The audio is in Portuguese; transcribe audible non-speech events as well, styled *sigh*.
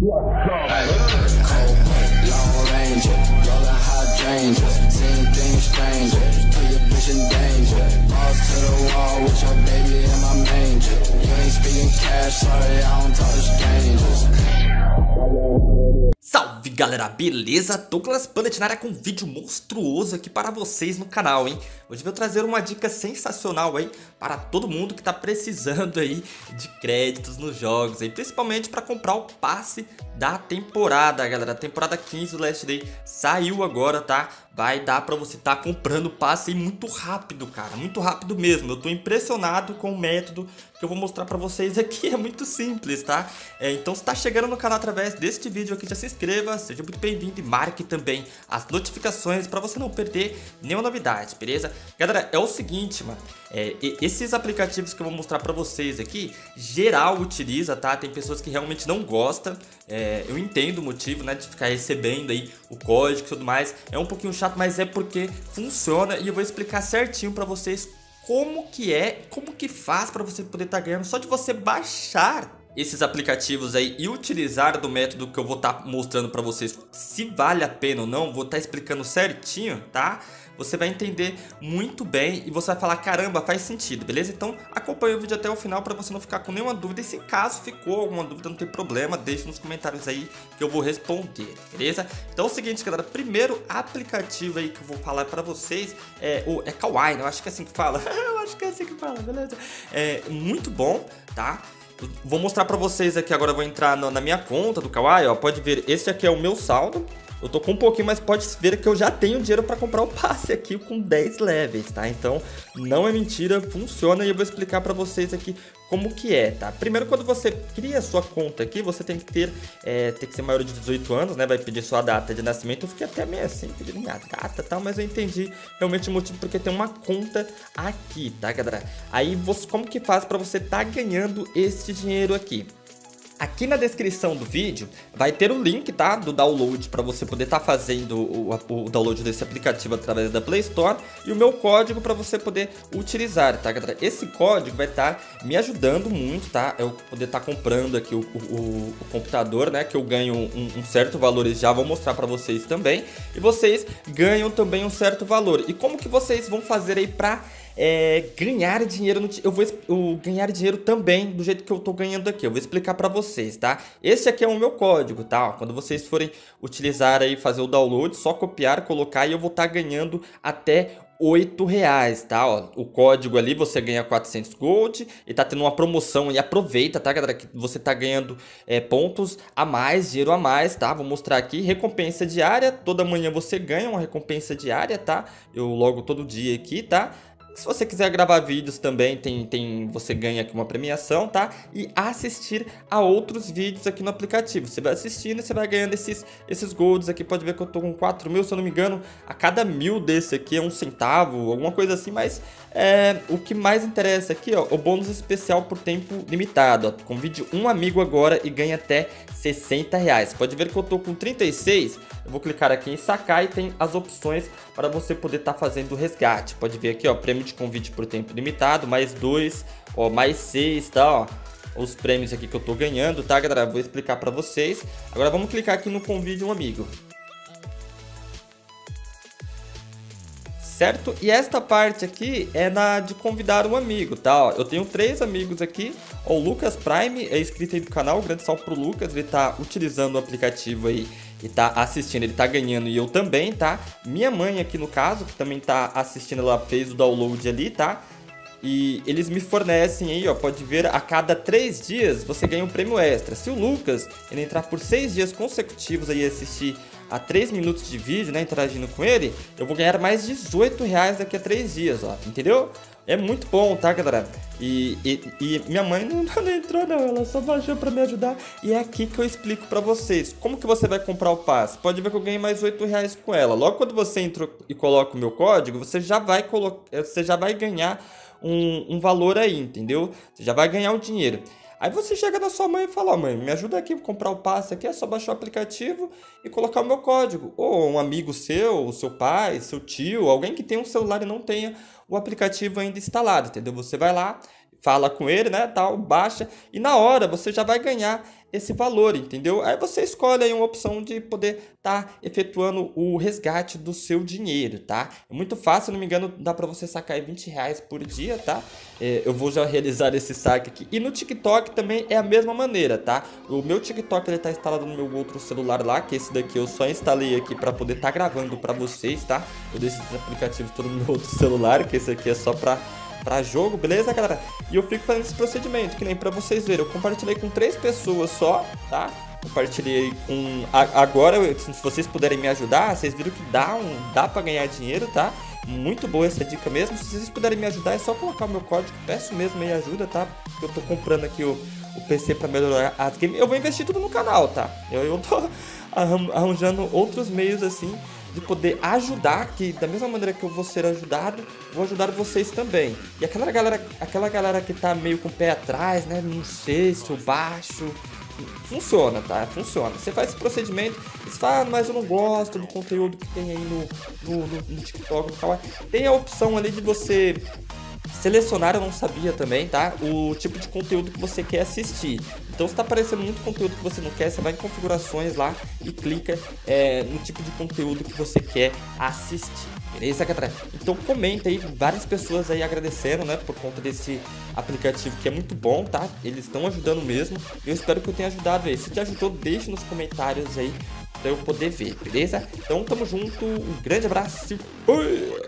Long ranger, rolling hydrangea, seeing things stranger. Put your bitch in danger. Balls to the wall with your baby in my manger. You ain't speaking cash, sorry, I don't talk to strangers. Salve galera, beleza? Douglas Bullet na área com um vídeo monstruoso aqui para vocês no canal, hein? Hoje vou trazer uma dica sensacional aí para todo mundo que está precisando aí de créditos nos jogos, aí, principalmente para comprar o passe da temporada, galera. A temporada 15 do Last Day saiu agora, tá? Vai dar para você estar tá comprando passe muito rápido, cara, muito rápido mesmo. Eu tô impressionado com o método que eu vou mostrar para vocês aqui, *laughs* é muito simples, tá? É, então se tá chegando no canal através deste vídeo aqui, já se inscreva, seja muito bem-vindo e marque também as notificações para você não perder nenhuma novidade, beleza? Galera, é o seguinte, mano, é, esses aplicativos que eu vou mostrar para vocês aqui, geral utiliza, tá? Tem pessoas que realmente não gostam, é, eu entendo o motivo, né, de ficar recebendo aí o código e tudo mais, é um pouquinho chato, mas é porque funciona e eu vou explicar certinho para vocês como que é, como que faz para você poder estar tá ganhando só de você baixar esses aplicativos aí e utilizar do método que eu vou estar tá mostrando para vocês se vale a pena ou não, vou estar tá explicando certinho, tá? Você vai entender muito bem e você vai falar, caramba, faz sentido, beleza? Então acompanhe o vídeo até o final para você não ficar com nenhuma dúvida e se caso ficou alguma dúvida, não tem problema, deixe nos comentários aí que eu vou responder, beleza? Então é o seguinte, galera, primeiro aplicativo aí que eu vou falar para vocês é o é Kawaii, né? eu acho que é assim que fala, *laughs* eu acho que é assim que fala, beleza? É muito bom, tá? Vou mostrar pra vocês aqui, agora vou entrar na minha conta do Kawaii, ó, pode ver, esse aqui é o meu saldo, eu tô com um pouquinho, mas pode ver que eu já tenho dinheiro para comprar o passe aqui com 10 levels, tá? Então, não é mentira, funciona e eu vou explicar para vocês aqui como que é, tá? Primeiro, quando você cria a sua conta aqui, você tem que ter, é, tem que ser maior de 18 anos, né? Vai pedir sua data de nascimento. Eu fiquei até meio assim, pedindo minha data e tal, mas eu entendi realmente o motivo porque tem uma conta aqui, tá, galera? Aí, você, como que faz para você tá ganhando esse dinheiro aqui? Aqui na descrição do vídeo vai ter o link, tá? Do download para você poder estar tá fazendo o, o, download desse aplicativo através da Play Store e o meu código para você poder utilizar, tá, galera? Esse código vai estar tá me ajudando muito, tá? Eu poder estar tá comprando aqui o, o, o, computador, né? Que eu ganho um, um certo valor e já vou mostrar para vocês também. E vocês ganham também um certo valor. E como que vocês vão fazer aí para é, ganhar dinheiro no, eu vou eu, ganhar dinheiro também do jeito que eu tô ganhando aqui. Eu vou explicar para vocês, tá? Esse aqui é o meu código, tá? Quando vocês forem utilizar aí fazer o download, só copiar, colocar e eu vou estar tá ganhando até 8 reais, tá? Ó, o código ali você ganha 400 gold e tá tendo uma promoção e aproveita, tá, galera? Que você tá ganhando é, pontos a mais, dinheiro a mais, tá? Vou mostrar aqui, recompensa diária, toda manhã você ganha uma recompensa diária, tá? Eu logo todo dia aqui, tá? Se você quiser gravar vídeos também, tem, tem, você ganha aqui uma premiação, tá? E assistir a outros vídeos aqui no aplicativo. Você vai assistindo e você vai ganhando esses, esses golds aqui. Pode ver que eu tô com 4 mil, se eu não me engano. A cada mil desse aqui é um centavo, alguma coisa assim. Mas é, o que mais interessa aqui, ó, o bônus especial por tempo limitado. Ó, convide um amigo agora e ganha até 60 reais. Pode ver que eu tô com 36. Vou clicar aqui em sacar e tem as opções para você poder estar tá fazendo o resgate. Pode ver aqui, ó, prêmio de convite por tempo limitado, mais dois, ó, mais seis, tá, ó. Os prêmios aqui que eu tô ganhando, tá, galera? Vou explicar para vocês. Agora vamos clicar aqui no convide um amigo. certo? E esta parte aqui é na de convidar um amigo, tá? Ó, eu tenho três amigos aqui, o Lucas Prime é inscrito aí do canal, grande salve pro Lucas, ele tá utilizando o aplicativo aí e tá assistindo, ele tá ganhando e eu também, tá? Minha mãe aqui no caso, que também tá assistindo, ela fez o download ali, tá? E eles me fornecem aí, ó, pode ver, a cada três dias você ganha um prêmio extra. Se o Lucas ele entrar por seis dias consecutivos aí assistir a 3 minutos de vídeo, né, interagindo com ele, eu vou ganhar mais 18 reais daqui a 3 dias, ó, entendeu? É muito bom, tá, galera? E, e, e, minha mãe não, *laughs* não entrou, não. Ela só baixou pra me ajudar. E é aqui que eu explico pra vocês. Como que você vai comprar o passe? Pode ver que eu ganhei mais 8 reais com ela. Logo quando você entra e coloca o meu código, você já vai, colo... você já vai ganhar um, um valor aí, entendeu? Você já vai ganhar o dinheiro. Aí você chega na sua mãe e fala, mãe, me ajuda aqui a comprar o passe aqui, é só baixar o aplicativo e colocar o meu código. Ou um amigo seu, seu pai, seu tio, alguém que tem um celular e não tenha o aplicativo ainda instalado, entendeu? Você vai lá, fala com ele, né, tal, baixa e na hora você já vai ganhar esse valor, entendeu? Aí você escolhe aí uma opção de poder estar tá efetuando o resgate do seu dinheiro, tá? É muito fácil, não me engano, dá para você sacar aí 20 reais por dia, tá? É, eu vou já realizar esse saque aqui. E no TikTok também é a mesma maneira, tá? O meu TikTok ele tá instalado no meu outro celular lá, que esse daqui eu só instalei aqui para poder estar tá gravando para vocês, tá? Eu deixo esses aplicativos todo no meu outro *laughs* celular, que esse aqui é só para para jogo, beleza, galera? E eu fico fazendo esse procedimento, que nem para vocês verem. Eu compartilhei com três pessoas só, tá? Compartilhei com... Agora, se vocês puderem me ajudar, vocês viram que dá, um... dá para ganhar dinheiro, tá? Muito boa essa dica mesmo. Se vocês puderem me ajudar, é só colocar o meu código. Peço mesmo aí ajuda, tá? Porque eu tô comprando aqui o, o PC para melhorar as games. Eu vou investir tudo no canal, tá? Eu, eu tô *laughs* arranjando outros meios assim de poder ajudar, que da mesma maneira que eu vou ser ajudado, vou ajudar vocês também. E aquela galera, aquela galera que tá meio com o pé atrás, né? Não sei se eu baixo. Funciona, tá? Funciona. Você faz esse procedimento, você fala, ah, mas eu não gosto do conteúdo que tem aí no, no, no, no TikTok. Tem a opção ali de você Selecionar eu não sabia também, tá? O tipo de conteúdo que você quer assistir. Então se tá aparecendo muito conteúdo que você não quer, você vai em configurações lá e clica é, no tipo de conteúdo que você quer assistir. Beleza, galera? Então comenta aí, várias pessoas aí agradeceram, né, por conta desse aplicativo que é muito bom, tá? Eles estão ajudando mesmo. Eu espero que eu tenha ajudado aí. Se te ajudou, deixe nos comentários aí pra eu poder ver, beleza? Então tamo junto, um grande abraço e fui!